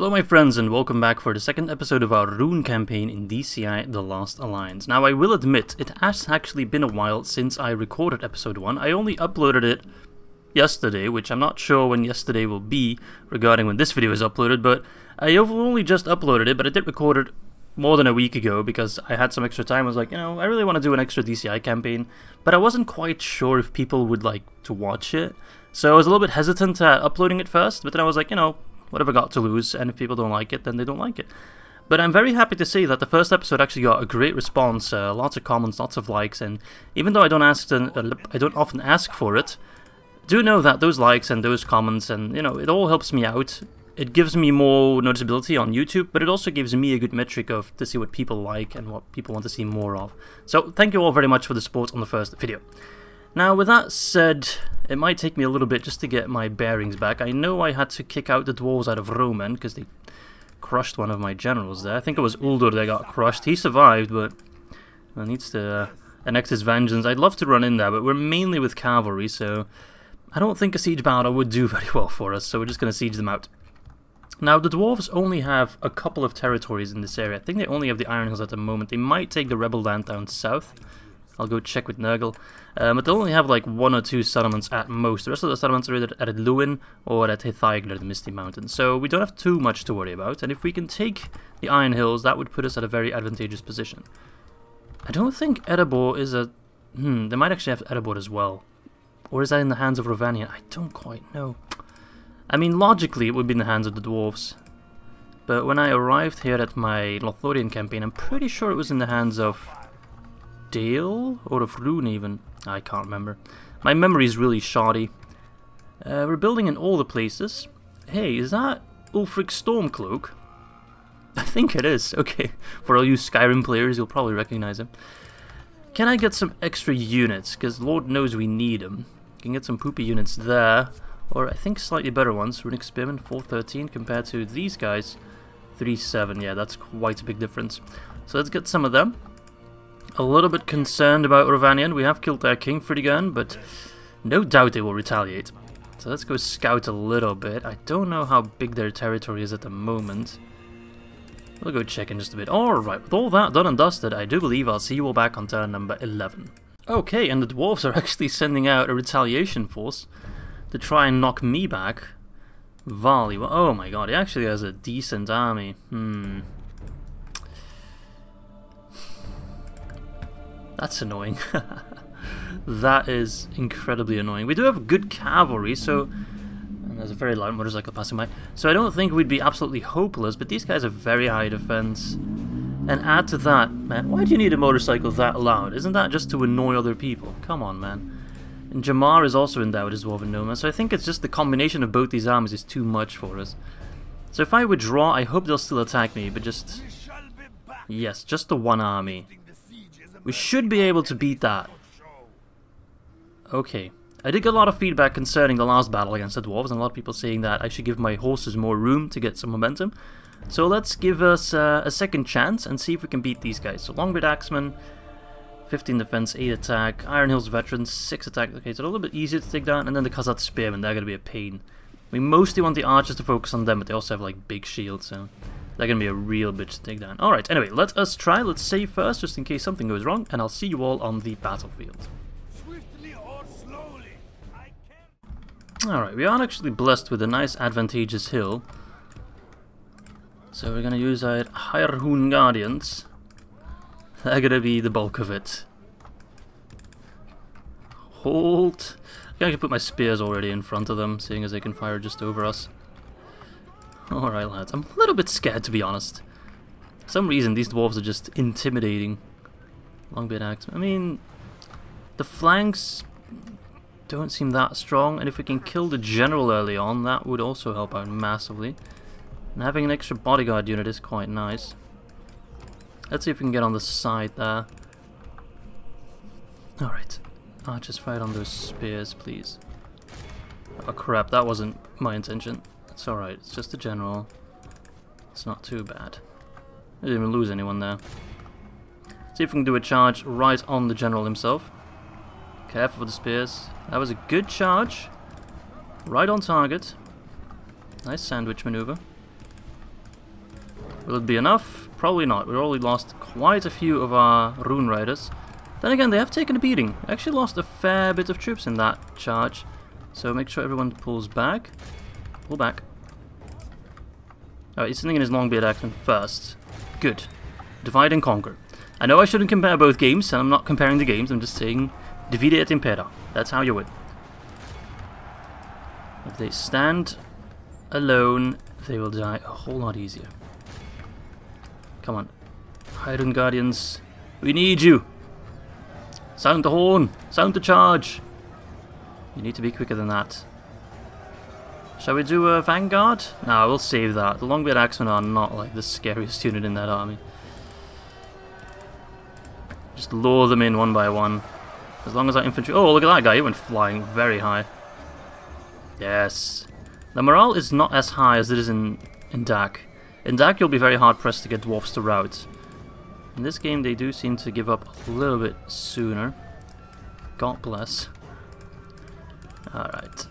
Hello my friends and welcome back for the second episode of our Rhûn campaign in DCI The Last Alliance. Now I will admit, it has actually been a while since I recorded episode 1. I only uploaded it yesterday, which I'm not sure when yesterday will be regarding when this video is uploaded, but I only just uploaded it, but I did record it more than a week ago because I had some extra time. I was like, you know, I really want to do an extra DCI campaign, but I wasn't quite sure if people would like to watch it. So I was a little bit hesitant at uploading it first, but then I was like, you know, whatever I got to lose, and if people don't like it, then they don't like it. But I'm very happy to see that the first episode actually got a great response, uh, lots of comments, lots of likes, and even though I don't ask, uh, I don't often ask for it, do know that those likes and those comments and you know it all helps me out. It gives me more noticeability on YouTube, but it also gives me a good metric of to see what people like and what people want to see more of. So thank you all very much for the support on the first video. Now, with that said, it might take me a little bit just to get my bearings back. I know I had to kick out the dwarves out of Rhomen, because they crushed one of my generals there. I think it was Uldur that got crushed. He survived, but he needs to uh, enact his vengeance. I'd love to run in there, but we're mainly with cavalry, so I don't think a siege battle would do very well for us, so we're just going to siege them out. Now, the dwarves only have a couple of territories in this area. I think they only have the Iron Hills at the moment. They might take the rebel land down south. I'll go check with Nurgle. Um, but they'll only have like one or two settlements at most. The rest of the settlements are either at Luin or at Hithaeglir, the Misty Mountains. So we don't have too much to worry about. And if we can take the Iron Hills, that would put us at a very advantageous position. I don't think Erebor is a... Hmm, they might actually have Erebor as well. Or is that in the hands of Rhovanion? I don't quite know. I mean, logically it would be in the hands of the dwarves. But when I arrived here at my Lothlorien campaign, I'm pretty sure it was in the hands of Dale? Or of Rhûn even? I can't remember. My memory is really shoddy. Uh, we're building in all the places. Hey, is that Ulfric Stormcloak? I think it is. Okay, for all you Skyrim players, you'll probably recognize him. Can I get some extra units? Because Lord knows we need them. Can get some poopy units there. Or I think slightly better ones. Rhûnic Spearman 413 compared to these guys 37. Yeah, that's quite a big difference. So let's get some of them a little bit concerned about Rhovanion. We have killed their king again, but no doubt they will retaliate. So let's go scout a little bit. I don't know how big their territory is at the moment. We'll go check in just a bit. Alright, with all that done and dusted, I do believe I'll see you all back on turn number 11. Okay, and the dwarves are actually sending out a retaliation force to try and knock me back. Vali, oh my god, he actually has a decent army. Hmm. That's annoying. that is incredibly annoying. We do have good cavalry, so... And there's a very loud motorcycle passing by. So I don't think we'd be absolutely hopeless, but these guys have very high defense. And add to that, man, why do you need a motorcycle that loud? Isn't that just to annoy other people? Come on, man. And Jamar is also endowed as Dwarven Noma, so I think it's just the combination of both these armies is too much for us. So if I withdraw, I hope they'll still attack me, but just... Yes, just the one army. We should be able to beat that. Okay. I did get a lot of feedback concerning the last battle against the dwarves, and a lot of people saying that I should give my horses more room to get some momentum. So let's give us uh, a second chance and see if we can beat these guys. So Longbeard Axeman, 15 defense, 8 attack, Iron Hills Veterans, 6 attack. Okay, so a little bit easier to take down, and then the Khazad Spearmen, they're going to be a pain. We mostly want the archers to focus on them, but they also have like big shields, so... They're gonna be a real bitch to take down. Alright, anyway, let us try. Let's save first, just in case something goes wrong, and I'll see you all on the battlefield. Alright, we are actually blessed with a nice advantageous hill. So we're gonna use our Hun Guardians. They're gonna be the bulk of it. Hold. I can put my spears already in front of them, seeing as they can fire just over us. Alright lads, I'm a little bit scared to be honest. For some reason these dwarves are just intimidating. Longbeard axe. I mean, the flanks don't seem that strong, and if we can kill the general early on, that would also help out massively. And having an extra bodyguard unit is quite nice. Let's see if we can get on the side there. Alright. Archers fight on those spears, please. Oh crap, that wasn't my intention. It's alright, it's just a general. It's not too bad. I didn't even lose anyone there. See if we can do a charge right on the general himself. Careful with the spears. That was a good charge. Right on target. Nice sandwich maneuver. Will it be enough? Probably not. We've already lost quite a few of our Rhûn Riders. Then again, they have taken a beating. Actually lost a fair bit of troops in that charge. So make sure everyone pulls back. Pull back. Alright, he's sending in his Longbeard Axemen first. Good. Divide and conquer. I know I shouldn't compare both games, and I'm not comparing the games, I'm just saying divide et impera. That's how you win. If they stand alone, they will die a whole lot easier. Come on. Highland Guardians, we need you! Sound the horn! Sound the charge! You need to be quicker than that. Shall we do a Vanguard? No, we'll save that. The Longbeard Axemen are not like the scariest unit in that army. Just lure them in one by one. As long as our infantry... Oh, look at that guy. He went flying very high. Yes. The morale is not as high as it is in, in DaC. In DaC, you'll be very hard-pressed to get dwarfs to rout. In this game, they do seem to give up a little bit sooner. God bless. Alright.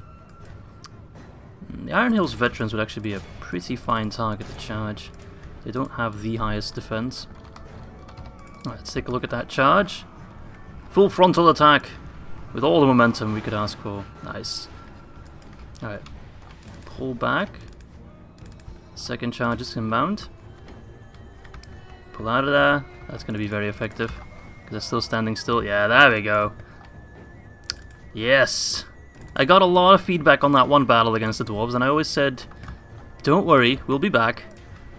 The Iron Hills veterans would actually be a pretty fine target to charge. They don't have the highest defense. let's take a look at that charge. Full frontal attack with all the momentum we could ask for. Nice. Alright. Pull back. Second charge is inbound. Pull out of there. That's going to be very effective. Because they're still standing still. Yeah, there we go. Yes! I got a lot of feedback on that one battle against the dwarves, and I always said, don't worry, we'll be back.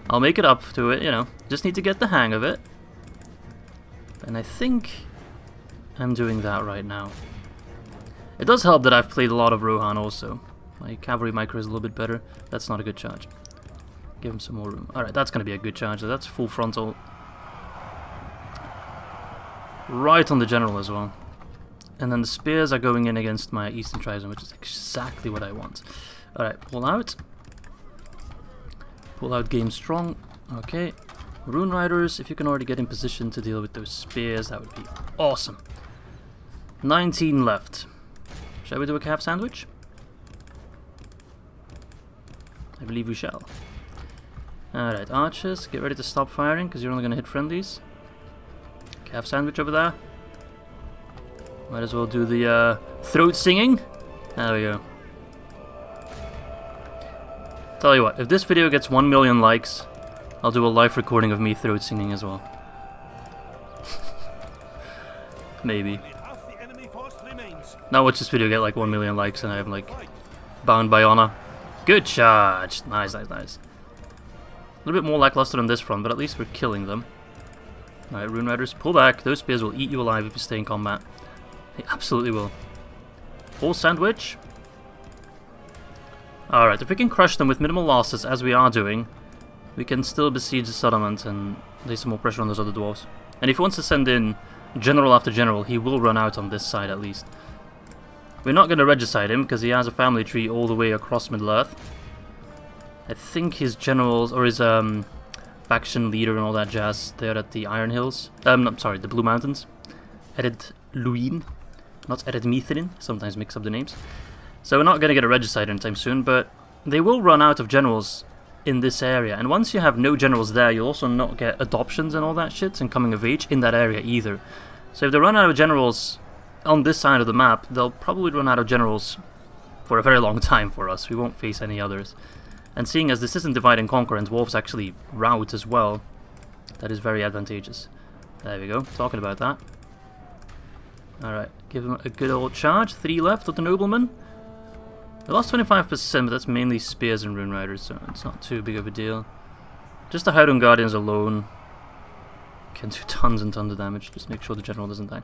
I'll make it up to it, you know. Just need to get the hang of it. And I think I'm doing that right now. It does help that I've played a lot of Rohan also. My cavalry micro is a little bit better. That's not a good charge. Give him some more room. Alright, that's going to be a good charge. That's full frontal. Right on the general as well. And then the spears are going in against my Eastern Tribesmen, which is exactly what I want. Alright, pull out. Pull out game strong. Okay. Rhûn Riders, if you can already get in position to deal with those spears, that would be awesome. 19 left. Shall we do a calf sandwich? I believe we shall. Alright, archers, get ready to stop firing, because you're only going to hit friendlies. Calf sandwich over there. Might as well do the uh, throat singing. There we go. Tell you what, if this video gets 1 million likes, I'll do a live recording of me throat singing as well. Maybe. Now watch this video get like 1 million likes and I'm like bound by honor. Good charge! Nice, nice, nice. A little bit more lackluster on this front, but at least we're killing them. Alright, Rhûn Riders, pull back. Those spears will eat you alive if you stay in combat. He absolutely will. Full sandwich. Alright, if we can crush them with minimal losses, as we are doing, we can still besiege the settlement and lay some more pressure on those other dwarves. And if he wants to send in general after general, he will run out on this side at least. We're not going to regicide him, because he has a family tree all the way across Middle-earth. I think his generals, or his um, faction leader and all that jazz, they're at the Iron Hills. Um, I'm sorry, the Blue Mountains. Ered Luin not Ered Mithrin, sometimes mix up the names. So we're not going to get a regicide anytime soon, but they will run out of generals in this area. And once you have no generals there, you'll also not get adoptions and all that shit and coming of age in that area either. So if they run out of generals on this side of the map, they'll probably run out of generals for a very long time for us. We won't face any others. And seeing as this isn't divide and conquer and dwarves actually rout as well, that is very advantageous. There we go, talking about that. Alright, give him a good old charge. Three left of the nobleman. They lost 25%, but that's mainly spears and Rhûn riders, so it's not too big of a deal. Just the Howden Guardians alone can do tons and tons of damage. Just make sure the general doesn't die.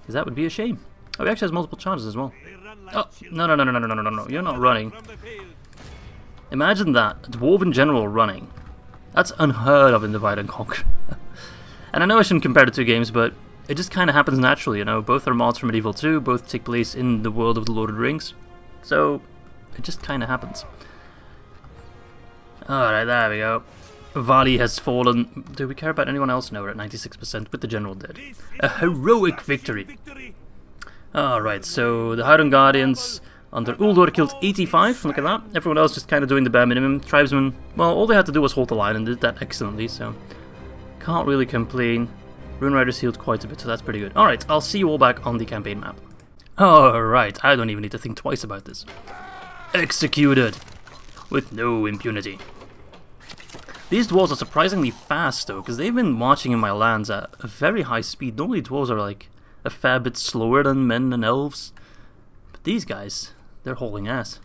Because that would be a shame. Oh, he actually has multiple charges as well. Oh, no, no, no, no, no, no, no, no, no. You're not running. Imagine that. A Dwarven general running. That's unheard of in Divide and Conquer. and I know I shouldn't compare the two games, but it just kind of happens naturally, you know. Both are mods from Medieval 2, both take place in the world of the Lord of the Rings. So, it just kind of happens. Alright, there we go. Vali has fallen. Do we care about anyone else? No, we're at 96%, but the general did. A heroic victory! Alright, so the Howden Guardians Under Uldor killed 85, look at that. Everyone else just kind of doing the bare minimum. Tribesmen, well, all they had to do was hold the line and did that excellently, so... Can't really complain. Rhûn Riders healed quite a bit, so that's pretty good. Alright, I'll see you all back on the campaign map. Alright, I don't even need to think twice about this. Executed! With no impunity. These dwarves are surprisingly fast though, because they've been marching in my lands at a very high speed. Normally dwarves are like a fair bit slower than men and elves. But these guys, they're hauling ass.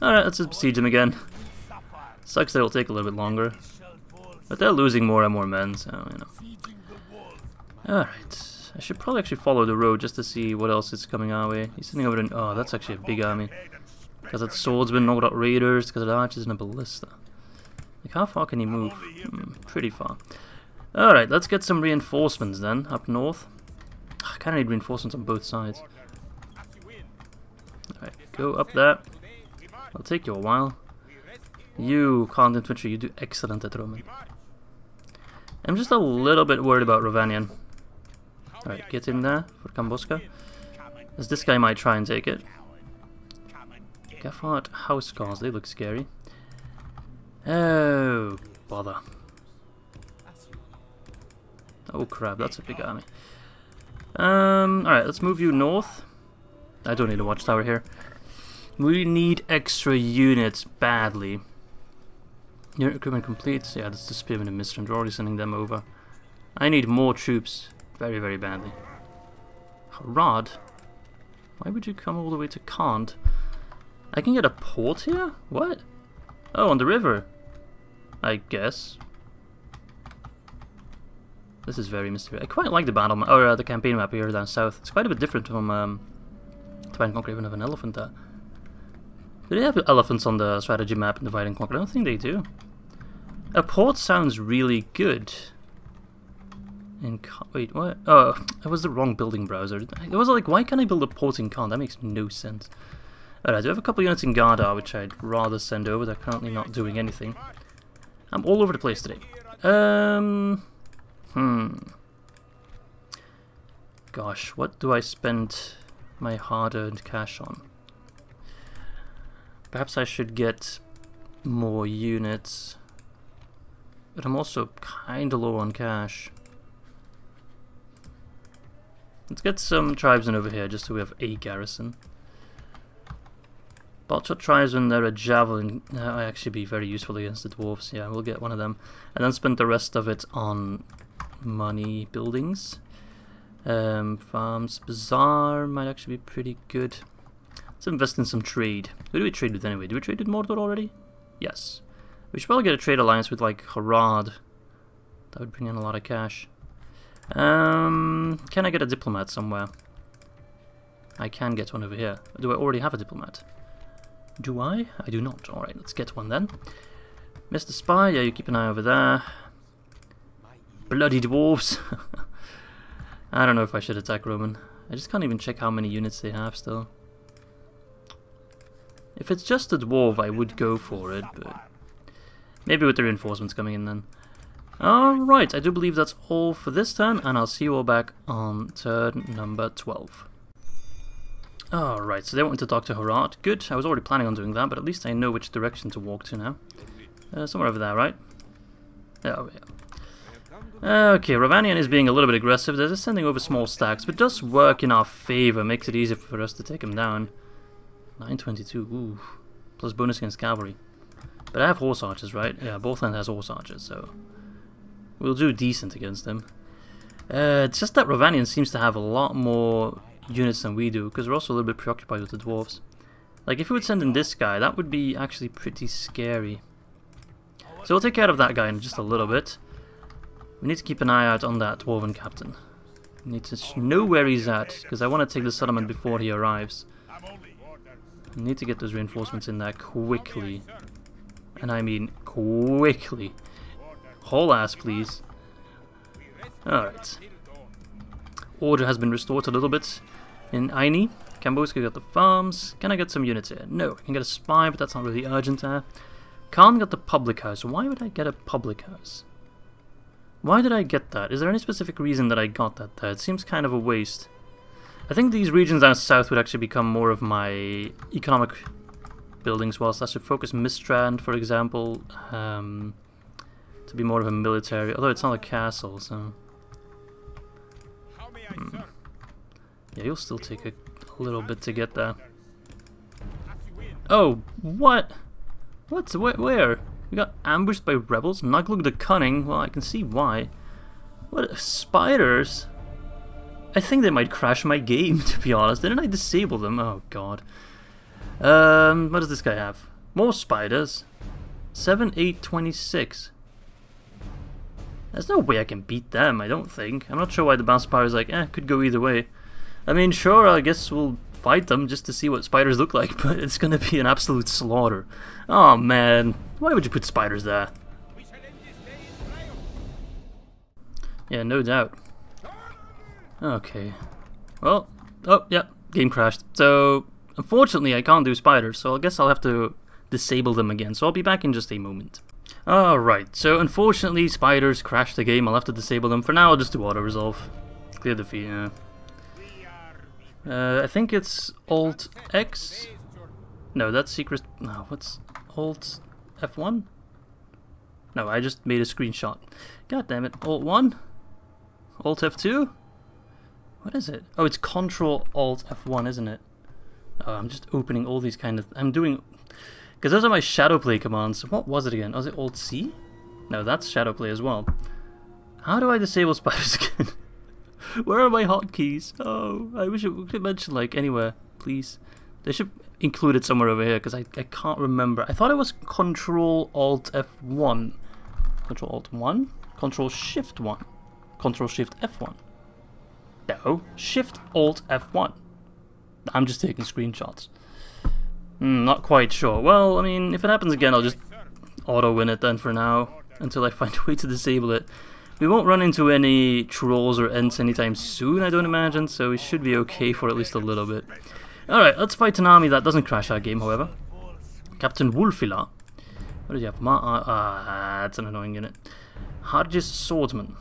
Alright, let's just besiege them again. Sucks that it'll take a little bit longer. But they're losing more and more men, so, you know. Alright. I should probably actually follow the road just to see what else is coming our way. He's sitting over in... Oh, that's actually a big army. Because it's swordsmen, not got raiders, because it archers and a ballista. Like, how far can he move? Hmm, pretty far. Alright, let's get some reinforcements then, up north. I kind of need reinforcements on both sides. Alright, go up there. It'll take you a while. You, Khand Infantry, you do excellent at Rhomen. I'm just a little bit worried about Rhovanion. Alright, get in there for Kamboska. As this guy might try and take it. Gaffard Housecarls, they look scary. Oh, bother. Oh crap, that's a big army. Um, alright, let's move you north. I don't need a watchtower here. We need extra units badly. Unit equipment complete. Yeah, that's the Spearman and Mr. We're already sending them over. I need more troops very, very badly. Rod? Why would you come all the way to Khand? I can get a port here? What? Oh, on the river. I guess. This is very mysterious. I quite like the battle map, or uh, the campaign map here down south. It's quite a bit different from um, Divide and Conquer even have an elephant there. Do they have elephants on the strategy map in Divide and Conquer? I don't think they do. A port sounds really good. In wait, what? Oh, it was the wrong building browser. It was like, why can't I build a port in? That makes no sense. Alright, I do have a couple units in Gardar, which I'd rather send over. They're currently not doing anything. I'm all over the place today. Um, hmm. Gosh, what do I spend my hard-earned cash on? Perhaps I should get more units. But I'm also kinda low on cash. Let's get some tribesmen over here just so we have a garrison. Balchoth tribesmen, they're a javelin. I actually be very useful against the dwarves. Yeah, we'll get one of them. And then spend the rest of it on money buildings. Um, farms. Bazaar might actually be pretty good. Let's invest in some trade. Who do we trade with anyway? Do we trade with Mordor already? Yes. We should probably get a trade alliance with like Harad. That would bring in a lot of cash. Um, can I get a diplomat somewhere? I can get one over here. Do I already have a diplomat? Do I? I do not. Alright, let's get one then. Mr. Spy, yeah, you keep an eye over there. Bloody dwarves. I don't know if I should attack Rhomen. I just can't even check how many units they have still. If it's just a dwarf, I would go for it, but... Maybe with the reinforcements coming in then. Alright, I do believe that's all for this turn, and I'll see you all back on turn number 12. Alright, so they want to talk to Harad. Good, I was already planning on doing that, but at least I know which direction to walk to now. Uh, somewhere over there, right? Oh, yeah. Okay, Rhovanion is being a little bit aggressive. They're just sending over small stacks, but does work in our favor. Makes it easier for us to take him down. 922, ooh. Plus bonus against cavalry. But I have horse archers, right? Yeah, both lands has horse archers, so... We'll do decent against them. Uh, it's just that Rhovanion seems to have a lot more units than we do, because we're also a little bit preoccupied with the dwarves. Like, if we would send in this guy, that would be actually pretty scary. So we'll take care of that guy in just a little bit. We need to keep an eye out on that dwarven captain. We need to know where he's at, because I want to take the settlement before he arrives. We need to get those reinforcements in there quickly. And I mean quickly. Whole ass, please. Alright. Order has been restored a little bit in Aini. Kamboska got the farms. Can I get some units here? No, I can get a spy, but that's not really urgent there. Can't get the public house. Why would I get a public house? Why did I get that? Is there any specific reason that I got that there? It seems kind of a waste. I think these regions down south would actually become more of my economic buildings, whilst I should focus Mistrand, for example, um, to be more of a military, although it's not a castle, so... Hmm. Yeah, you'll still take a, little bit to get there. Oh, what? What's wh where? We got ambushed by rebels? Nuglug the Cunning? Well, I can see why. What? Spiders? I think they might crash my game, to be honest. Didn't I disable them? Oh, God. Um, what does this guy have? More spiders. 7, 8, 26. There's no way I can beat them, I don't think. I'm not sure why the bounce power is like, eh, could go either way. I mean, sure, I guess we'll fight them just to see what spiders look like, but it's gonna be an absolute slaughter. Oh man, why would you put spiders there? Yeah, no doubt. Okay. Well, oh, yeah, game crashed. So, unfortunately, I can't do spiders, so I guess I'll have to disable them again. So I'll be back in just a moment. Alright, so unfortunately, spiders crashed the game. I'll have to disable them. For now, I'll just do auto-resolve. Clear the feed, yeah. Uh, I think it's Alt X. No, that's secret. No, what's Alt F1? No, I just made a screenshot. God damn it. Alt 1? Alt F2? What is it? Oh, it's Control Alt F1, isn't it? Oh, I'm just opening all these kind of... I'm doing... Because those are my Shadowplay commands. What was it again? Was it Alt C? No, that's Shadowplay as well. How do I disable spiders again? Where are my hotkeys? Oh, I wish it could mention like anywhere, please. They should include it somewhere over here because I, I can't remember. I thought it was Control Alt F1. Control Alt 1? Control Shift 1. Control Shift F1. No, Shift Alt F1. I'm just taking screenshots. Mm, not quite sure. Well, I mean, if it happens again, I'll just auto-win it then for now, until I find a way to disable it. We won't run into any trolls or ents anytime soon, I don't imagine, so we should be okay for at least a little bit. Alright, let's fight an army That doesn't crash our game, however. Captain Wolfila. What did you have? Ma uh, that's an annoying unit. Hargis Swordsman.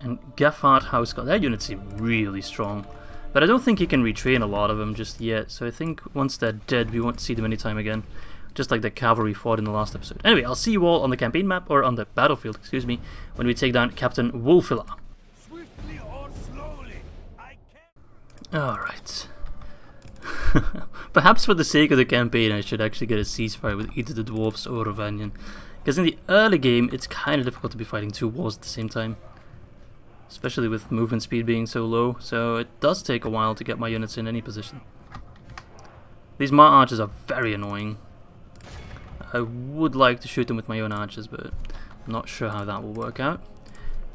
And Gaffard Houseguard. That unit seems really strong. But I don't think he can retrain a lot of them just yet, so I think once they're dead, we won't see them anytime again just like the cavalry fought in the last episode. Anyway, I'll see you all on the campaign map, or on the battlefield, excuse me, when we take down Captain Wolfila. Alright. Perhaps for the sake of the campaign I should actually get a ceasefire with either the Dwarves or Rhovanion. Because in the early game it's kind of difficult to be fighting two wars at the same time. Especially with movement speed being so low, so it does take a while to get my units in any position. These Mart Archers are very annoying. I would like to shoot them with my own archers, but I'm not sure how that will work out.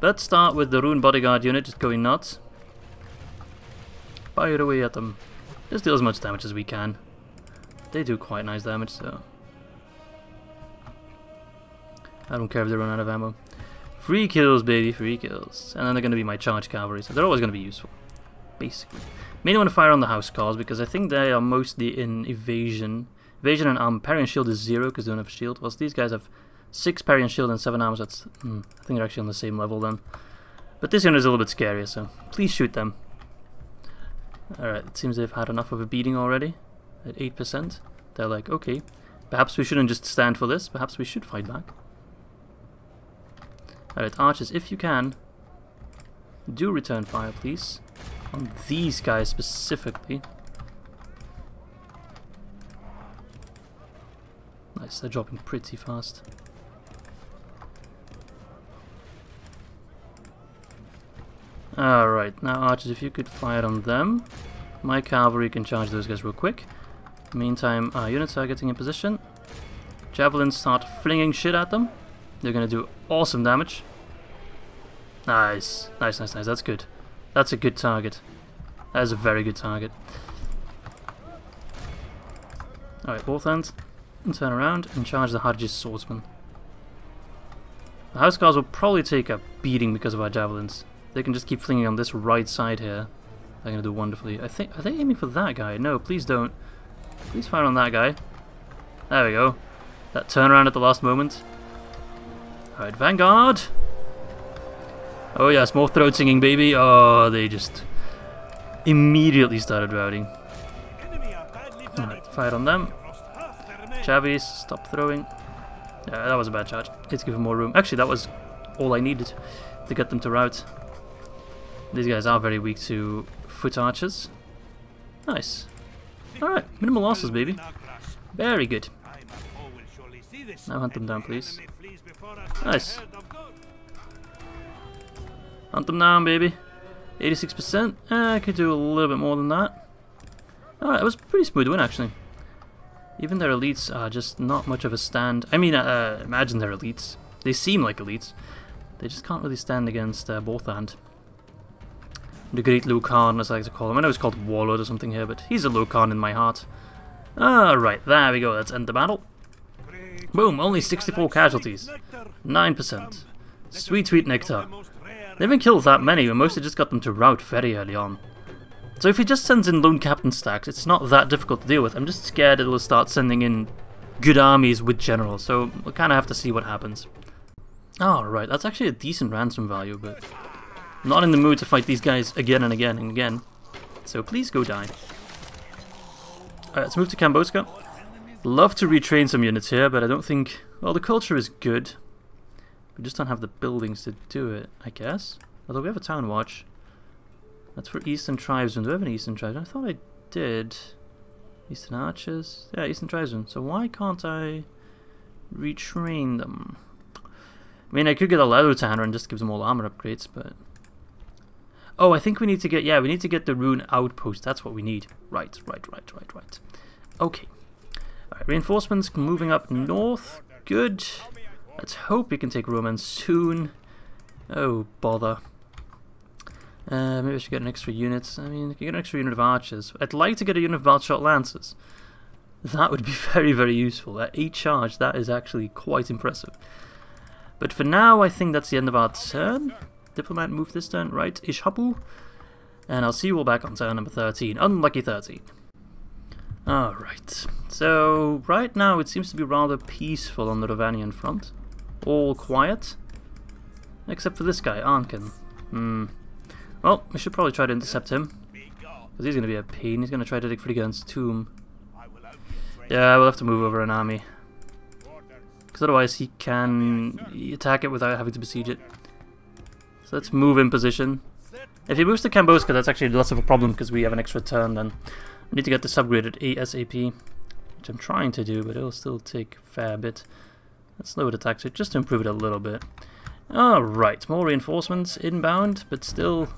Let's start with the Rhûn Bodyguard unit just going nuts. Fire away at them. Just deal as much damage as we can. They do quite nice damage, so... I don't care if they run out of ammo. Free kills, baby, free kills. And then they're going to be my charge cavalry, so they're always going to be useful. Basically. Mainly want to fire on the housecarls, because I think they are mostly in evasion Evasion and armor. Parry and shield is zero because they don't have a shield. Whilst these guys have six parry and shield and seven armor. That's hmm, I think they're actually on the same level then. But this unit is a little bit scarier, so please shoot them. Alright, it seems they've had enough of a beating already. At 8%. They're like, okay, perhaps we shouldn't just stand for this. Perhaps we should fight back. Alright, archers, if you can, do return fire, please. On these guys specifically. Nice, they're dropping pretty fast. Alright, now archers, if you could fire on them. My cavalry can charge those guys real quick. Meantime, our units are getting in position. Javelins start flinging shit at them. They're gonna do awesome damage. Nice, nice, nice, nice, that's good. That's a good target. That is a very good target. Alright, both ends and turn around and charge the Hargis swordsman. The Housecarls will probably take a beating because of our javelins. They can just keep flinging on this right side here. They're going to do wonderfully. I think, are they aiming for that guy? No, please don't. Please fire on that guy. There we go. That turnaround at the last moment. Alright, Vanguard! Oh yes, more throat singing, baby. Oh, they just immediately started routing. Alright, fight on them. Chavis, stop throwing. Yeah, that was a bad charge. Let's give him more room. Actually, that was all I needed to get them to rout. These guys are very weak to foot archers. Nice. Alright, minimal losses, baby. Very good. Now hunt them down, please. Nice. Hunt them down, baby. 86%. Eh, I could do a little bit more than that. Alright, it was pretty smooth win, actually. Even their elites are just not much of a stand. I mean, uh, imagine their elites. They seem like elites. They just can't really stand against uh, Borthand. The Great Lucan, as I like to call him. I know he's called Warlord or something here, but he's a Lucan in my heart. Alright, there we go. Let's end the battle. Boom, only 64 casualties. 9%. Sweet, sweet nectar. They haven't killed that many, we mostly just got them to rout very early on. So if he just sends in lone captain stacks, it's not that difficult to deal with. I'm just scared it'll start sending in good armies with generals, so we'll kind of have to see what happens. Ah, Alright, that's actually a decent ransom value, but I'm not in the mood to fight these guys again and again and again. So please go die. Alright, let's move to Kamboska. Love to retrain some units here, but I don't think... Well, the culture is good. We just don't have the buildings to do it, I guess. Although we have a town watch. That's for Eastern Tribesmen. Do we have an Eastern Tribesman? I thought I did. Eastern Archers? Yeah, Eastern Tribesmen. So why can't I retrain them? I mean, I could get a leather tanner and just give them all armor upgrades, but... Oh, I think we need to get... Yeah, we need to get the Rhûn outpost. That's what we need. Right, right, right, right, right. Okay. Alright, reinforcements moving up north. Good. Let's hope we can take Rhomen soon. Oh, bother. Uh, maybe I should get an extra unit. I mean, I get an extra unit of archers. I'd like to get a unit of Balchoth Lancers. That would be very, very useful. At 8 charge, that is actually quite impressive. But for now, I think that's the end of our turn. Diplomat move this turn, right? Ishhapu. And I'll see you all back on turn number 13. Unlucky 13. Alright. So, right now it seems to be rather peaceful on the Rhovanion front. All quiet. Except for this guy, Arnken. Hmm. Well, we should probably try to intercept him. Because he's going to be a pain. He's going to try to dig for the gun's tomb. Yeah, we'll have to move over an army. Because otherwise he can attack it without having to besiege it. So let's move in position. If he moves to Kamboska, that's actually less of a problem because we have an extra turn then. We need to get this upgraded ASAP, which I'm trying to do, but it'll still take a fair bit. Let's slow it attack rate just to improve it a little bit. Alright, more reinforcements inbound, but still...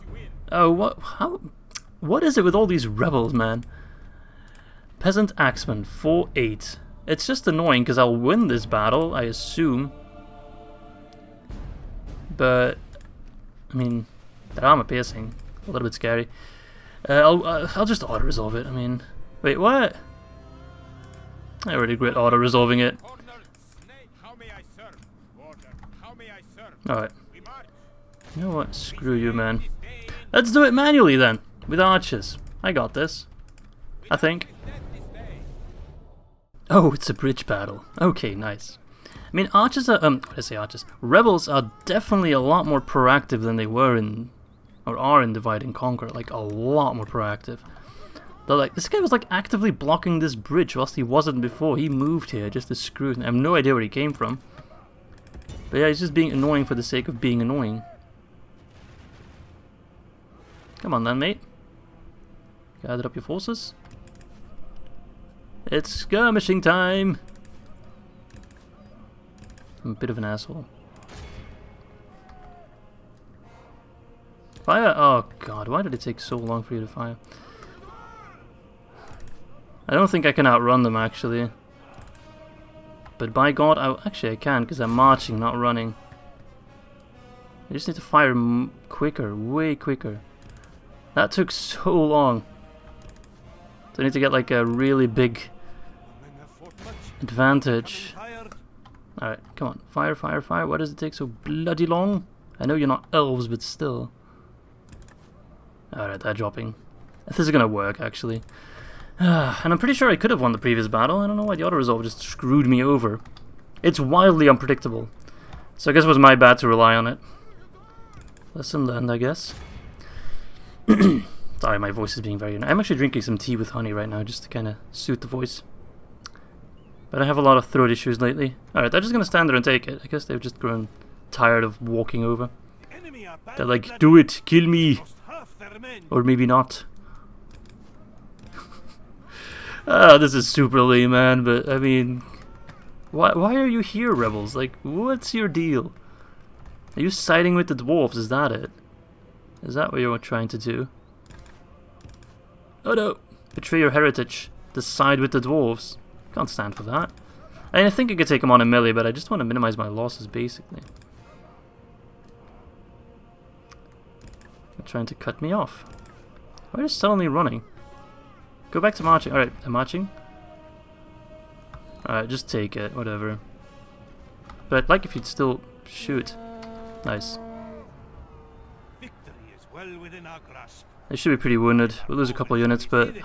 Oh, what... How... What is it with all these rebels, man? Peasant Axeman, 4-8. It's just annoying because I'll win this battle, I assume. But, I mean, that armor piercing, a little bit scary. Uh, I'll, uh, I'll just auto-resolve it, I mean... Wait, what? I already regret auto-resolving it. Alright. You know what? Screw you, man. Let's do it manually then, with archers. I got this. I think. Oh, it's a bridge battle. Okay, nice. I mean, archers are, um, what did I say archers? Rebels are definitely a lot more proactive than they were in, or are in Divide and Conquer. Like, a lot more proactive. They're like, this guy was like actively blocking this bridge whilst he wasn't before. He moved here just to screw I have no idea where he came from. But yeah, he's just being annoying for the sake of being annoying. Come on then, mate. Gather up your forces. It's skirmishing time! I'm a bit of an asshole. Fire! Oh god, why did it take so long for you to fire? I don't think I can outrun them actually. But by god, I, actually I can because I'm marching, not running. I just need to fire quicker, way quicker. That took so long. So I need to get like a really big advantage. Alright, come on. Fire, fire, fire. Why does it take so bloody long? I know you're not elves, but still. Alright, they're dropping. This is gonna work, actually. Ah, and I'm pretty sure I could have won the previous battle. I don't know why the auto-resolve just screwed me over. It's wildly unpredictable. So I guess it was my bad to rely on it. Lesson learned, I guess. Sorry, my voice is being very... I'm actually drinking some tea with honey right now just to kind of suit the voice. But I have a lot of throat issues lately. Alright, they're just gonna stand there and take it. I guess they've just grown tired of walking over. They're like, do it, kill me! Or maybe not. Ah, this is super lame, man, but I mean... Why, why are you here, rebels? Like, what's your deal? Are you siding with the dwarves? Is that it? Is that what you're trying to do? Oh no! Betray your heritage. Decide with the dwarves. Can't stand for that. I, mean, I think I could take them on a melee, but I just want to minimize my losses, basically. They're trying to cut me off. Why are they suddenly running? Go back to marching. Alright, I'm marching. Alright, just take it, whatever. But I'd like if you'd still shoot. Nice. Victory is well within our grasp. They should be pretty wounded. We'll lose a couple units, but...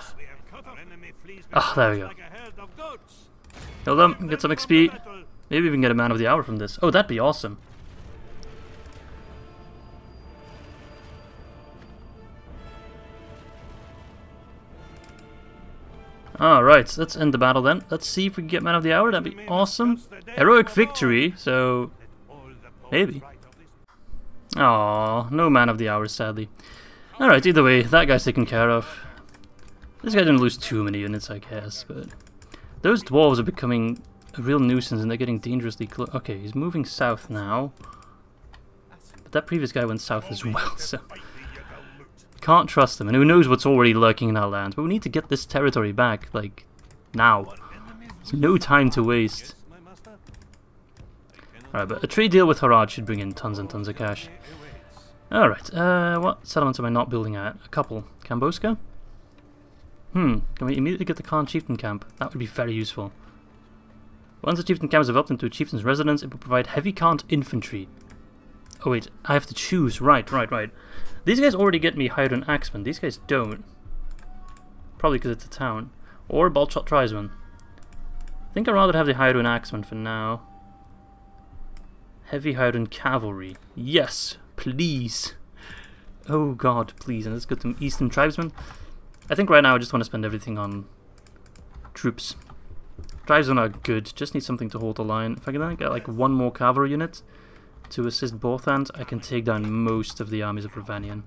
Ah, oh, there we go. Kill them, get some XP. Maybe we can get a Man of the Hour from this. Oh, that'd be awesome. Alright, let's end the battle then. Let's see if we can get Man of the Hour, that'd be awesome. Heroic victory, so... Maybe. Aww, no Man of the Hour, sadly. Alright, either way, that guy's taken care of. This guy didn't lose too many units, I guess, but... Those dwarves are becoming a real nuisance and they're getting dangerously close. Okay, he's moving south now. But that previous guy went south as well, so... Can't trust them, and who knows what's already lurking in our lands. But we need to get this territory back, like, now. There's no time to waste. Alright, but a trade deal with Harad should bring in tons and tons of cash. Alright, uh, what settlements am I not building at? A couple. Kamboska? Hmm, can we immediately get the Khan Chieftain Camp? That would be very useful. Once the Chieftain Camp is developed into a Chieftain's residence, it will provide heavy Khan infantry. Oh wait, I have to choose. Right, right, right. These guys already get me Hired Axeman. These guys don't. Probably because it's a town. Or Balchoth Tribesman. I think I'd rather have the Hired Axeman for now. Heavy Hired Cavalry. Yes, please. Oh god, please. And let's get some Eastern Tribesmen. I think right now I just want to spend everything on troops. Tribesmen are good, just need something to hold the line. If I can get like one more cavalry unit, to assist both ends, I can take down most of the armies of Rhovanion.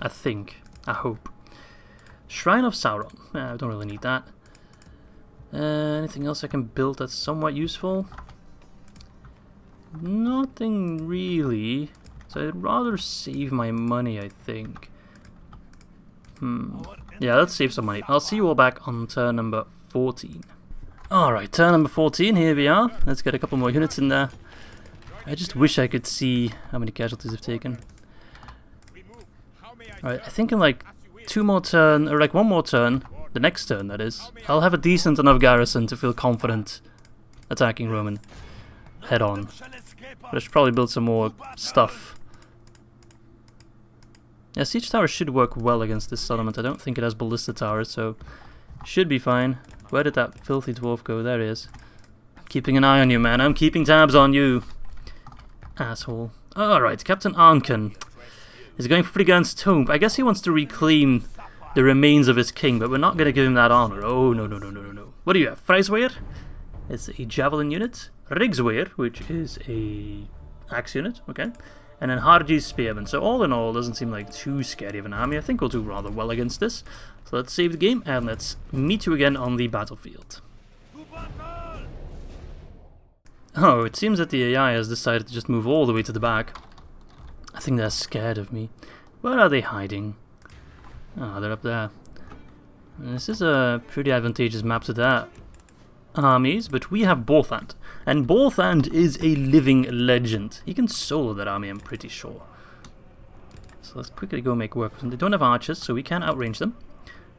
I think. I hope. Shrine of Sauron. I don't really need that. Uh, anything else I can build that's somewhat useful? Nothing really. So I'd rather save my money, I think. Hmm. Yeah, let's save some money. I'll see you all back on turn number 14. Alright, turn number 14, here we are. Let's get a couple more units in there. I just wish I could see how many casualties I've taken. Alright, I think in like two more turn, or like one more turn, the next turn that is, I'll have a decent enough garrison to feel confident attacking Rhomen head on. But I should probably build some more stuff. Yeah, Siege Tower should work well against this settlement. I don't think it has Ballista Towers, so should be fine. Where did that filthy dwarf go? There he is. Keeping an eye on you, man. I'm keeping tabs on you. Asshole. Alright, Captain Arnken is going for Friggan's tomb. I guess he wants to reclaim the remains of his king, but we're not going to give him that honor. Oh, no, no, no, no, no, no. What do you have? Freiswehr? It's a javelin unit. Rigswehr, which is a axe unit, okay. And then Harji's spearmen. So all in all, doesn't seem like too scary of an army. I think we'll do rather well against this. So let's save the game and let's meet you again on the battlefield. Oh, it seems that the AI has decided to just move all the way to the back. I think they're scared of me. Where are they hiding? Ah, oh, they're up there. This is a pretty advantageous map to their armies, but we have Borthand. And Borthand is a living legend. He can solo that army, I'm pretty sure. So let's quickly go make work. They don't have archers, so we can't outrange them.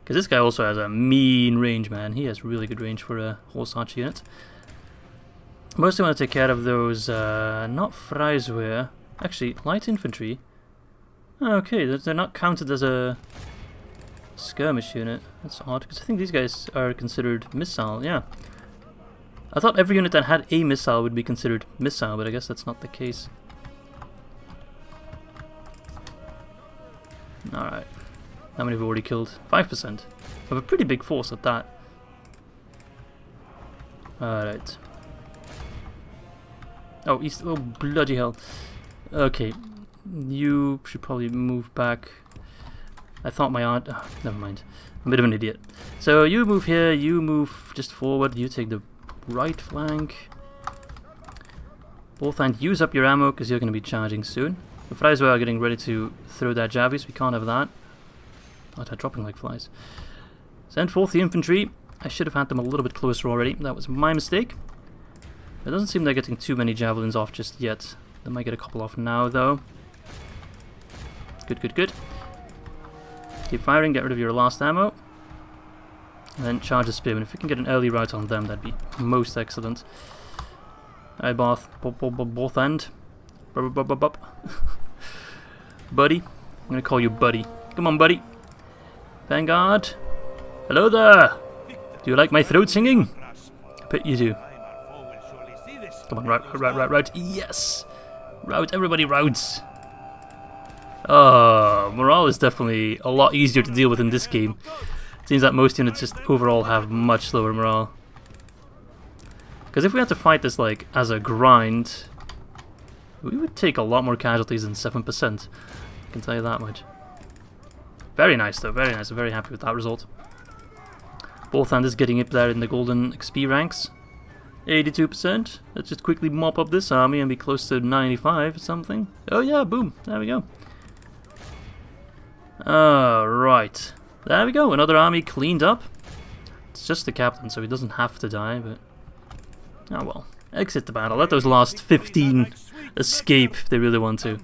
Because this guy also has a mean range, man. He has really good range for a horse archer unit. Mostly want to take care of those, uh, not Freiswehr, actually, light infantry. Okay, they're not counted as a skirmish unit. That's odd, because I think these guys are considered missile, yeah. I thought every unit that had a missile would be considered missile, but I guess that's not the case. Alright. How many have we already killed? 5%. Of a pretty big force at that. Alright. Oh, east. Oh, bloody hell. Okay. You should probably move back. I thought my aunt. Oh, never mind. I'm a bit of an idiot. So you move here, you move just forward, you take the right flank. Borthand use up your ammo because you're going to be charging soon. The flies were getting ready to throw their javies, we can't have that. Oh, they're dropping like flies. Send forth the infantry. I should have had them a little bit closer already. That was my mistake. It doesn't seem they're getting too many javelins off just yet. They might get a couple off now, though. Good, good, good. Keep firing, get rid of your last ammo. And then charge the spearmen. If we can get an early rout on them, that'd be most excellent. I both, both end. buddy. I'm gonna call you Buddy. Come on, buddy. Vanguard. Hello there. Do you like my throat singing? I bet you do. Come on, rout, rout, rout, rout. Yes! Rout, everybody routes. Oh, ah, morale is definitely a lot easier to deal with in this game. Seems that most units just overall have much slower morale. Because if we had to fight this like as a grind, we would take a lot more casualties than 7%. I can tell you that much. Very nice though, very nice. I'm very happy with that result. Borthand is getting up there in the golden XP ranks. 82%. Let's just quickly mop up this army and be close to 95 or something. Oh yeah, boom. There we go. Alright. There we go. Another army cleaned up. It's just the captain, so he doesn't have to die, but... Oh well. Exit the battle. Let those last 15 escape if they really want to.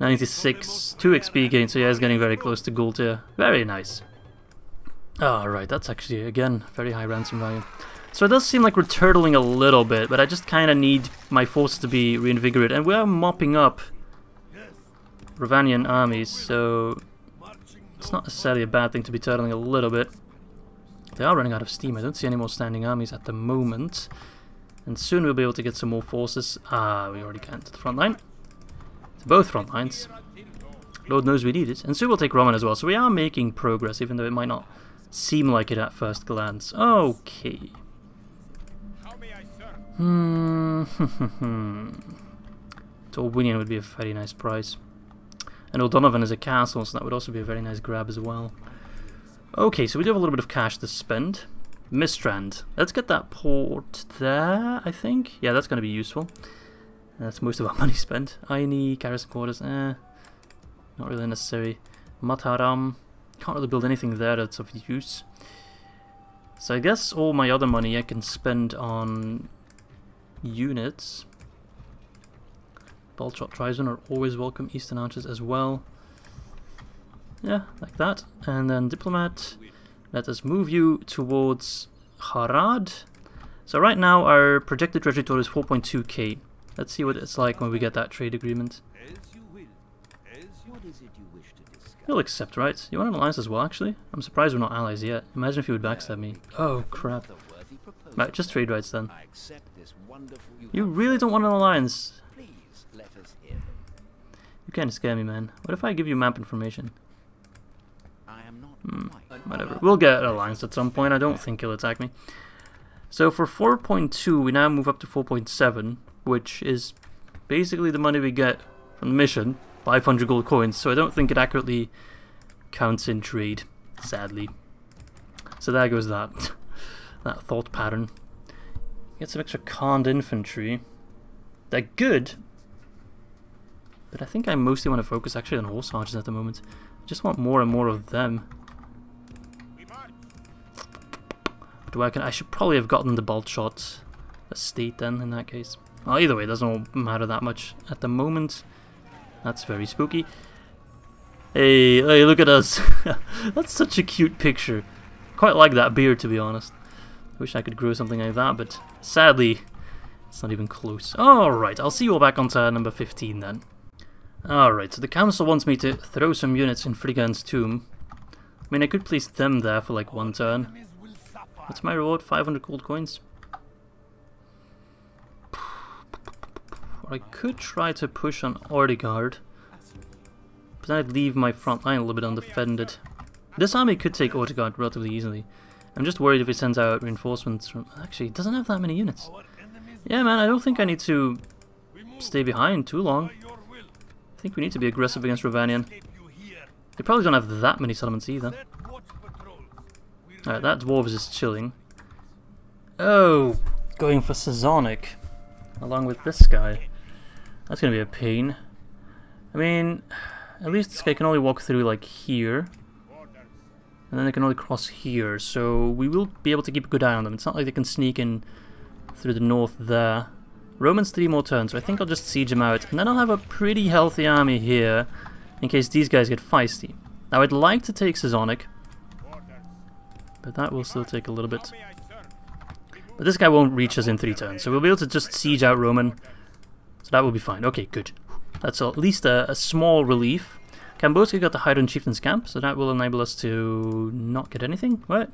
96, 2 XP gain, so yeah, he's getting very close to gold here. Very nice. Alright, that's actually, again, very high ransom value. So it does seem like we're turtling a little bit, but I just kind of need my forces to be reinvigorated. And we are mopping up Rhovanian armies, so it's not necessarily a bad thing to be turtling a little bit. They are running out of steam. I don't see any more standing armies at the moment. And soon we'll be able to get some more forces. Ah, we already can to the front line. To both front lines. Lord knows we need it. And soon we'll take Rhomen as well. So we are making progress, even though it might not seem like it at first glance. Okay. Hmm. Torwinian would be a very nice price. And O'Donovan is a castle, so that would also be a very nice grab as well. Okay, so we do have a little bit of cash to spend. Mistrand. Let's get that port there, I think. Yeah, that's going to be useful. That's most of our money spent. Aini, garrison quarters, eh. Not really necessary. Mataram. Can't really build anything there that's of use. So I guess all my other money I can spend on units. Balchoth Tribesmen are always welcome, Eastern Archers as well. Yeah, like that. And then Diplomat, let us move you towards Harad. So right now our projected treasury total is 4.2k. Let's see what it's like when we get that trade agreement. He'll accept, right? You want an alliance as well, actually? I'm surprised we're not allies yet. Imagine if he would backstab me. Oh, crap. Right, just trade rights then. You really don't want an alliance? You can't scare me, man. What if I give you map information? Hmm, whatever. We'll get an alliance at some point. I don't think he'll attack me. So for 4.2, we now move up to 4.7, which is basically the money we get from the mission. 500 gold coins, so I don't think it accurately counts in trade, sadly. So there goes that, that thought pattern. Get some extra Khand infantry. They're good, but I think I mostly want to focus actually on horse archers at the moment. I just want more and more of them. Do I can? I should probably have gotten the Balchoth estate then in that case. Well, either way, it doesn't matter that much at the moment. That's very spooky. Hey, hey, look at us. That's such a cute picture. Quite like that beard, to be honest. Wish I could grow something like that, but sadly, it's not even close. Alright, I'll see you all back on turn number 15 then. Alright, so the council wants me to throw some units in Friggan's tomb. I mean, I could place them there for like one turn. What's my reward? 500 gold coins? Or I could try to push on Ordigard. But then I'd leave my front line a little bit undefended. This army could take Ortegard relatively easily. I'm just worried if it sends out reinforcements from... Actually, it doesn't have that many units. Yeah, man, I don't think I need to stay behind too long. I think we need to be aggressive against Rhovanian. They probably don't have that many settlements either. Alright, that dwarf is just chilling. Oh, going for Sazonic. Along with this guy. That's gonna be a pain. I mean, at least this guy can only walk through like here. And then they can only cross here, so we will be able to keep a good eye on them. It's not like they can sneak in through the north there. Rhomen's three more turns, so I think I'll just siege them out. And then I'll have a pretty healthy army here, in case these guys get feisty. Now I'd like to take Sazonic, but that will still take a little bit. But this guy won't reach us in three turns, so we'll be able to just siege out Rhomen. So that will be fine. Okay, good. That's at least a, a small relief. Kamboska got the Highland Chieftain's Camp, so that will enable us to not get anything. What?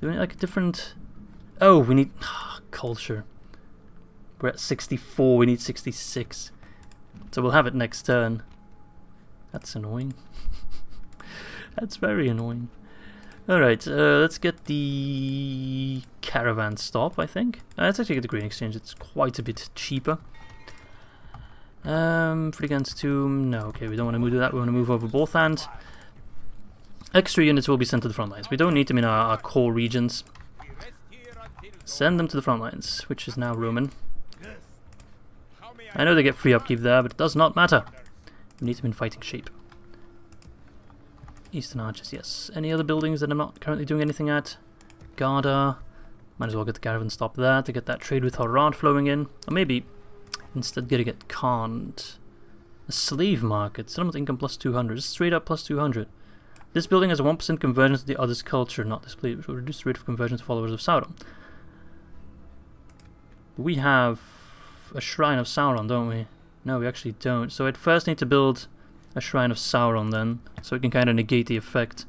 Do we need like a different... Oh, we need... culture. We're at 64, we need 66. So we'll have it next turn. That's annoying. That's very annoying. Alright, uh, let's get the caravan stop, I think. Uh, let's actually get the green exchange, it's quite a bit cheaper. Um, against Tomb, no, okay, we don't want to move that, we want to move over Borthand. Extra units will be sent to the front lines. We don't need them in our, our core regions. Send them to the front lines, which is now Rhomen. I know they get free upkeep there, but it does not matter. We need them in fighting shape. Eastern Arches, yes. Any other buildings that I'm not currently doing anything at? Garda. Might as well get the caravan stop there to get that trade with Harad flowing in. Or maybe instead getting it Khand. A slave market. Settlement income plus 200. Straight up plus 200. This building has a 1% conversion to the other's culture not displayed, which will reduce the rate of conversion to followers of Sauron. We have a Shrine of Sauron, don't we? No, we actually don't. So I'd first need to build a Shrine of Sauron then, so it can kind of negate the effect.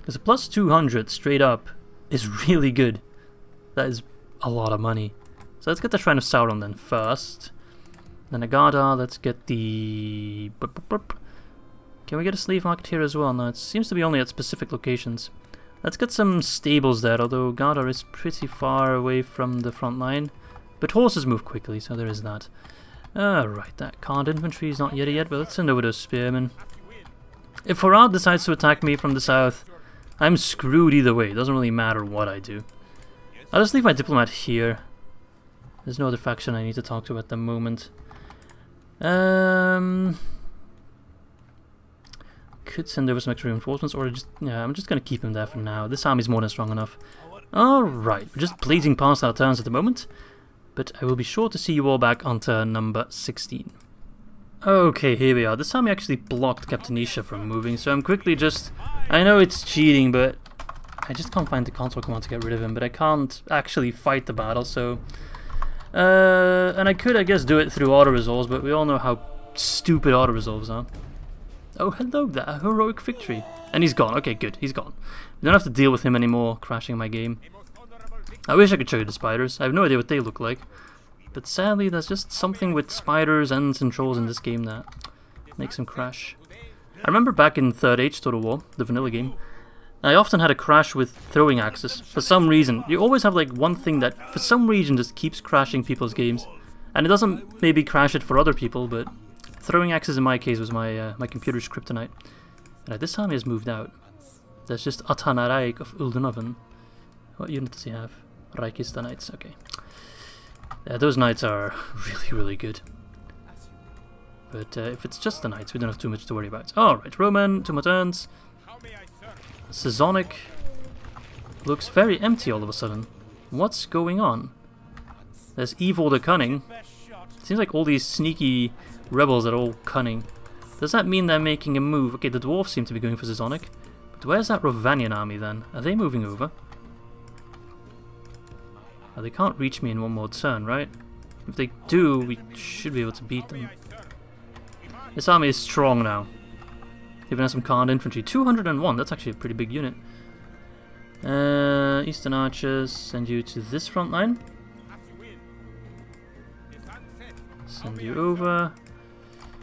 Because a plus 200 straight up is really good. That is a lot of money. So let's get the Shrine of Sauron then first. Then Agada, let's get the... Can we get a slave market here as well? No, it seems to be only at specific locations. Let's get some stables there, although Gardar is pretty far away from the front line. But horses move quickly, so there is that. Alright, that Khand infantry is not yet yet, but let's send over those spearmen. If Harad decides to attack me from the south, I'm screwed either way. It doesn't really matter what I do. I'll just leave my diplomat here. There's no other faction I need to talk to at the moment. Um, could send over some extra reinforcements, or just yeah, I'm just gonna keep him there for now. This army's more than strong enough. Alright, we're just blazing past our turns at the moment, but I will be sure to see you all back on turn number 16. Okay, here we are. This army actually blocked Captainisha from moving, so I'm quickly just... I know it's cheating, but I just can't find the console command to get rid of him, but I can't actually fight the battle, so... Uh, and I could, I guess, do it through auto-resolves, but we all know how stupid auto-resolves are. Oh, hello there, heroic victory. And he's gone. Okay, good, he's gone. We don't have to deal with him anymore, crashing my game. I wish I could show you the spiders. I have no idea what they look like. But sadly, there's just something with spiders, and trolls in this game that makes them crash. I remember back in 3rd Age Total War, the vanilla game, I often had a crash with throwing axes. For some reason, you always have like one thing that for some reason just keeps crashing people's games. And it doesn't maybe crash it for other people, but Throwing axes in my case was my uh, my computer's kryptonite. Right, this army has moved out. There's just Atanaraik of Uldenoven. What unit does he have? Raikista Knights, okay. Yeah, those knights are really, really good. But uh, if it's just the knights, we don't have too much to worry about. Alright, Rhomen, two more turns. Sazonic looks very empty all of a sudden. What's going on? There's Evil the Cunning. Seems like all these sneaky rebels are all cunning. Does that mean they're making a move? Okay, the dwarves seem to be going for Sazonic. But where's that Rhovanian army then? Are they moving over? Oh, they can't reach me in one more turn, right? If they do, we should be able to beat them. This army is strong now. Even has some Khand infantry. 201, that's actually a pretty big unit. Uh, Eastern Archers, send you to this front line. Send you over.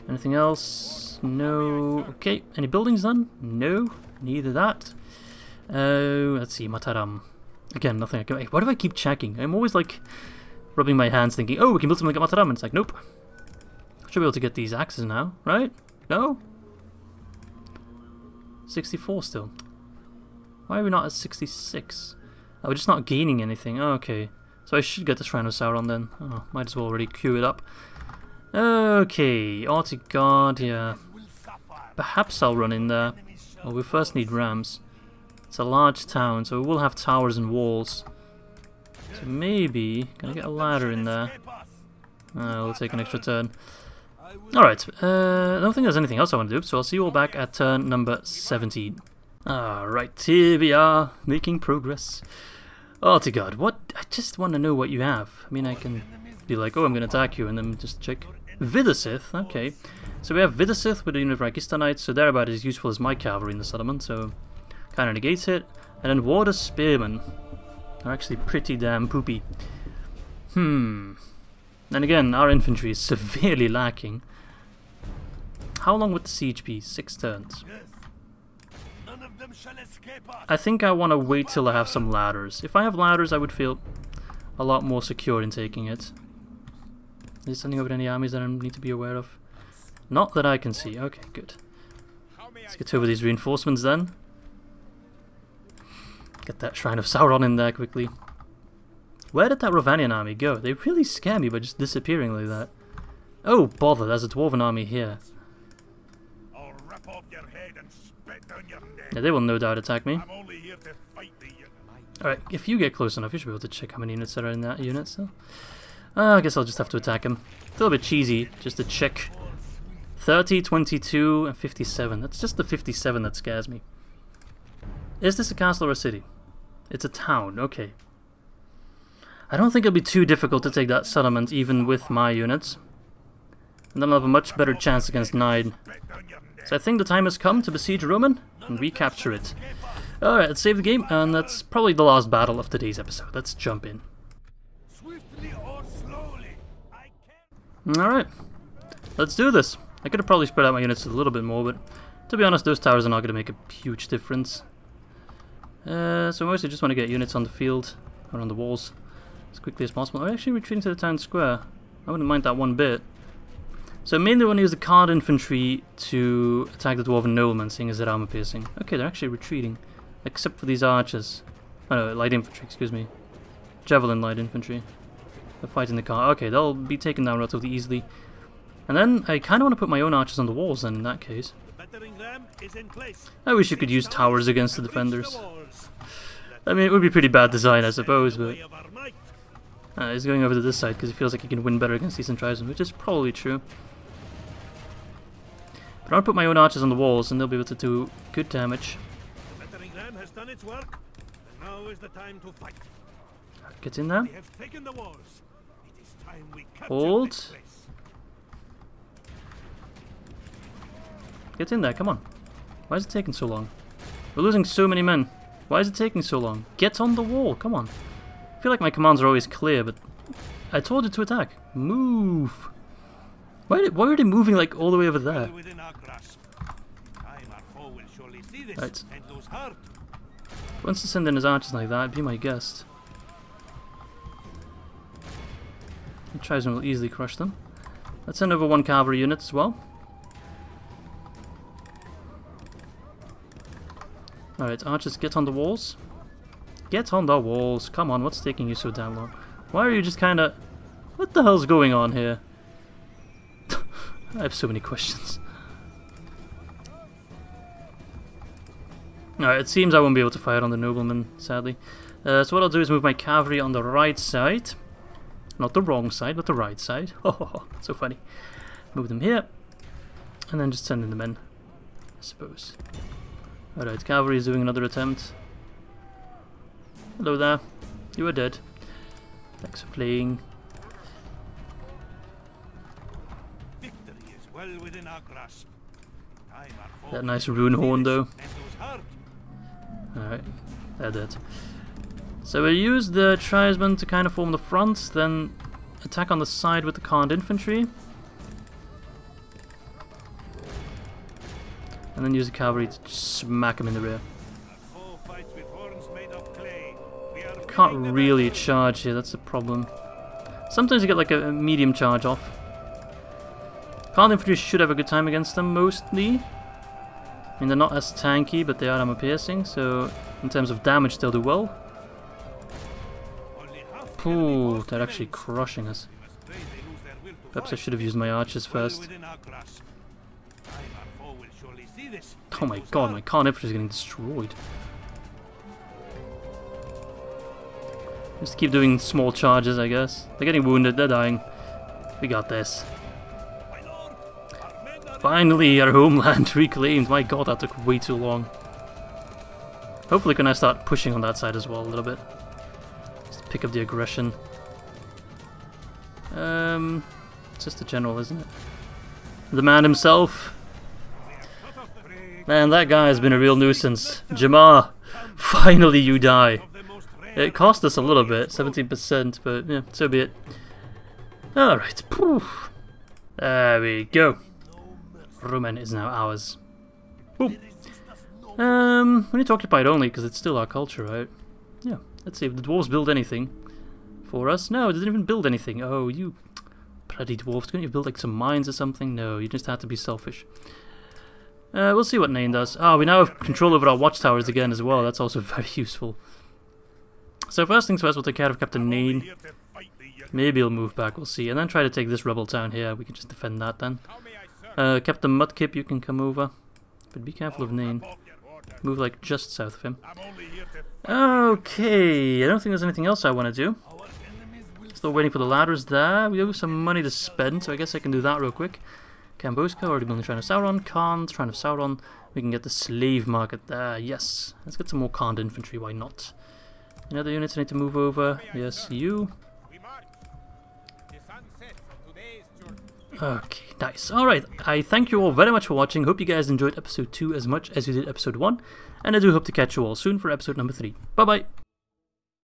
Anything else? No. Okay, any buildings done? No, neither that. Oh, let's see, Mataram. Again, nothing I can... Why do I keep checking? I'm always like rubbing my hands thinking, oh, we can build something like Mataram, and it's like, nope. Should be able to get these axes now, right? No? 64 still. Why are we not at 66? Oh, we're just not gaining anything. Oh, okay. So I should get the Shrine of Sauron then. Oh, might as well already queue it up. Okay, Ortigardia. Perhaps I'll run in there. Well, we first need rams. It's a large town, so we will have towers and walls. So maybe... Can I get a ladder in there? Uh, we'll take an extra turn. Alright, uh, I don't think there's anything else I want to do, so I'll see you all back at turn number 17. Alright, here we are, making progress. Oh, to God, what? I just want to know what you have. I mean, I can be like, oh, I'm going to attack you, and then just check. Vidasith, okay. So we have Vidasith with the unit of Rakistanites, so they're about as useful as my cavalry in the settlement, so kind of negates it. And then Water Spearmen are actually pretty damn poopy. Hmm. And again, our infantry is severely lacking. How long would the siege be? Six turns. I think I want to wait till I have some ladders. If I have ladders, I would feel a lot more secure in taking it. Is there sending over any armies that I need to be aware of? Not that I can see. Okay, good. Let's get over these reinforcements then. Get that Shrine of Sauron in there quickly. Where did that Rovanian army go? They really scare me by just disappearing like that. Oh, bother, there's a Dwarven army here. Yeah, they will no doubt attack me. Alright, if you get close enough, you should be able to check how many units there are in that unit so... Uh, I guess I'll just have to attack him. It's a little bit cheesy, just to check. 30, 22, and 57. That's just the 57 that scares me. Is this a castle or a city? It's a town, okay. I don't think it'll be too difficult to take that settlement even with my units. And then I'll have a much better chance against Nine. So I think the time has come to besiege Rhomen and recapture it. Alright, let's save the game, and that's probably the last battle of today's episode. Let's jump in. Alright, let's do this. I could have probably spread out my units a little bit more, but to be honest, those towers are not going to make a huge difference. Uh, so mostly just want to get units on the field, or on the walls, as quickly as possible. I'm actually retreating to the town square. I wouldn't mind that one bit. So mainly want to use the Khand infantry to attack the dwarven noblemen, seeing as they're armor piercing. Okay, they're actually retreating. Except for these archers. Oh no, light infantry, excuse me. Javelin light infantry. They're fighting the car. Okay, they'll be taken down relatively easily. And then I kind of want to put my own archers on the walls then in that case. I wish you could use towers against the defenders. I mean, it would be pretty bad design, I suppose, but... Uh, he's going over to this side because he feels like he can win better against these Tribesmen, which is probably true. But I'll put my own archers on the walls and they'll be able to do good damage. Get in there. The Hold. Get in there, come on. Why is it taking so long? We're losing so many men. Why is it taking so long? Get on the wall, come on. I feel like my commands are always clear, but I told you to attack. Move. Why, why are they moving like all the way over there? Right. Wants to send in his archers like that, be my guest. The Tribesmen will easily crush them. Let's send over one cavalry unit as well. Alright, archers, get on the walls. Get on the walls. Come on, what's taking you so damn long? Why are you just kinda... What the hell's going on here? I have so many questions. Alright, it seems I won't be able to fire on the nobleman, sadly. Uh, so what I'll do is move my cavalry on the right side. Not the wrong side, but the right side. Oh, so funny. Move them here. And then just send in the men, I suppose. Alright, cavalry is doing another attempt. Hello there. You are dead. Thanks for playing. Victory is Well within our grasp. that nice rune horn though. Alright, they're dead. So we use the tribesmen to kind of form the front, then attack on the side with the Khand infantry. And then use the cavalry to smack him in the rear. Can't really charge here, that's the problem. Sometimes you get like a, medium charge off. Khand infantry should have a good time against them, mostly. I mean, they're not as tanky, but they are armor piercing, so in terms of damage, they'll do well. Ooh, they're actually crushing us. Perhaps I should have used my archers first. Oh my god, my Khand infantry is getting destroyed. Just keep doing small charges, I guess. They're getting wounded, they're dying. We got this. Finally, our homeland reclaimed. My god, that took way too long. Hopefully, can I start pushing on that side as well a little bit? Just pick up the aggression. Um, it's just the general, isn't it? The man himself. Man, that guy has been a real nuisance. Jamar, finally you die. of the most rare It cost us a little bit, 17%, but yeah, so be it. Alright, poof. There we go. Rhomen is now ours. Boom. Um, we need to occupy it only because it's still our culture, right? Yeah, let's see if the dwarves build anything for us. No, they didn't even build anything. Oh, you bloody dwarves. Couldn't you build like some mines or something? No, you just had to be selfish. Uh, we'll see what Nain does. Ah, we now have control over our watchtowers again as well. That's also very useful. So first things first, we'll take care of Captain Nain. here to fight the young. Maybe he'll move back, we'll see. And then try to take this rebel town here. We can just defend that then. How may I serve? Uh, Captain Mudkip, you can come over. But be careful of Nain. Above your order. Move like just south of him. I'm only here to Okay, I don't think there's anything else I want to do. Our enemies will Still waiting for the ladders there. We have some money to spend, so I guess I can do that real quick. Kamboska, already building Shrine of Sauron. Khand, Shrine of Sauron. We can get the slave market there. Yes, let's get some more Khand infantry, why not? Any other units I need to move over? Yes, you. Okay, nice. Alright, I thank you all very much for watching. Hope you guys enjoyed episode 2 as much as you did episode 1. And I do hope to catch you all soon for episode number 3. Bye bye.